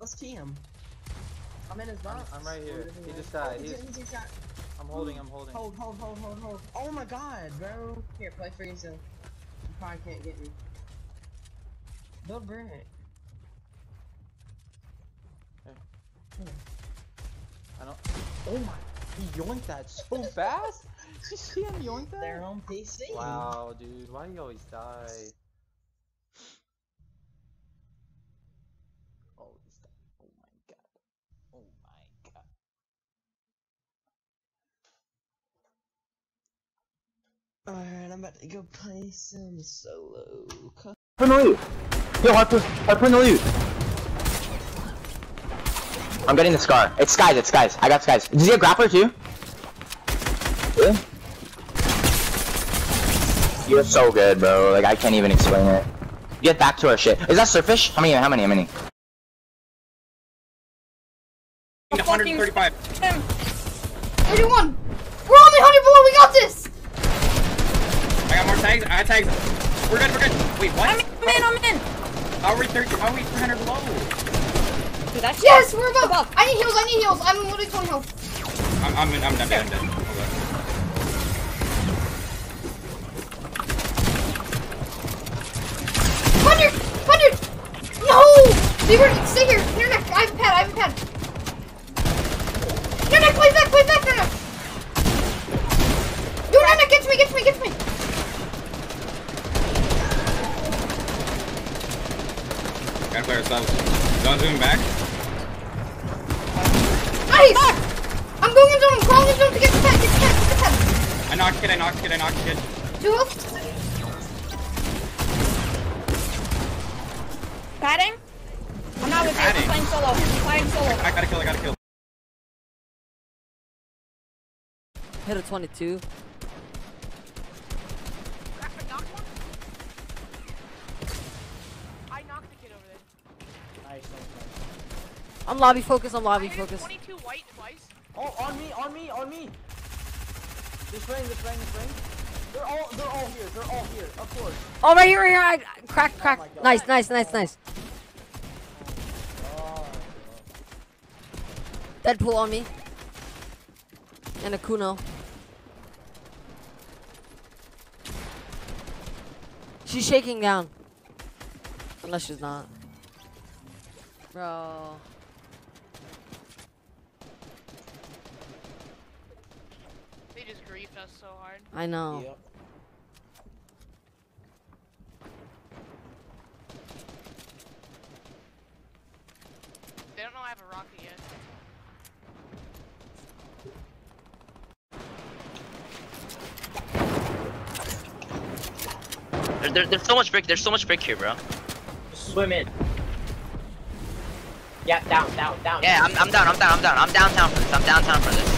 Let's key him. I'm in his box. I'm right here. He just Oh, died. he's, He's, he's, he's got- I'm holding, I'm holding. Hold, hold, hold, hold, hold. Oh my god, bro. Here, play for yourself. You probably can't get me. Build brick. I don't. Oh my. He yoinked that so fast? Did you see him yoink that? They're on PC. Wow, dude. Why do you always die? Oh, he's dead. Oh my god. Oh my god. Alright, I'm about to go play some solo. co- Harpoon the loot! Yo, harpoon, harpoon the loot! I'm getting the scar. It's skies, it's skies. I got skies. Does he have grappler too? Really? You're so good, bro. Like, I can't even explain it. Get back to our shit. Is that surfish? How many, how many, how many? 135. 31! We're only 100 below, we got this! I got more tags. I got tags. We're good, we're good. Wait, what? I'm in, I'm in! How are we 30? How are we 300 below? Dude, that's Yes, we're above! I need heals, I need heals. I'm literally 20 health. I'm, I'm, in, I'm done, I'm done. Hold on. Hundred! Hundred! No! Beaver, stay here. Internet, I have a pad, I have a pad. Internet, play back, play back, Internet! Yo, Internet, get to me, get to me, get to me! Gotta clear ourselves. Don't zoom back. Nice! I'm going in zone, I'm crawling in zone to get the pad, get the pad, get the pad. I knocked kid, I knocked kid, I knocked kid. Two health. padding. I'm not with you. I'm playing solo. I'm playing solo. I gotta kill, I gotta kill. Hit a 22. I knocked the kid over there. Nice, nice, nice. I'm lobby focus, I'm lobby I focus. 22 white twice. Oh, on me, on me, on me! This ring, this ring, this ring. They're all, they're all here, they're all here, of course. Oh, right here, right here. I, crack, oh crack. my God. nice, nice, nice, nice. Oh, Deadpool on me. And a Kuno. She's shaking down. Unless she's not. Bro. They just griefed us so hard. I know. Yep. They don't know I have a rocket yet. There, there, there's so much brick, there's so much brick here, bro. Swim in. Yeah, down, down, down. Yeah, I'm, I'm down, I'm down, I'm down. I'm downtown for this, I'm downtown for this.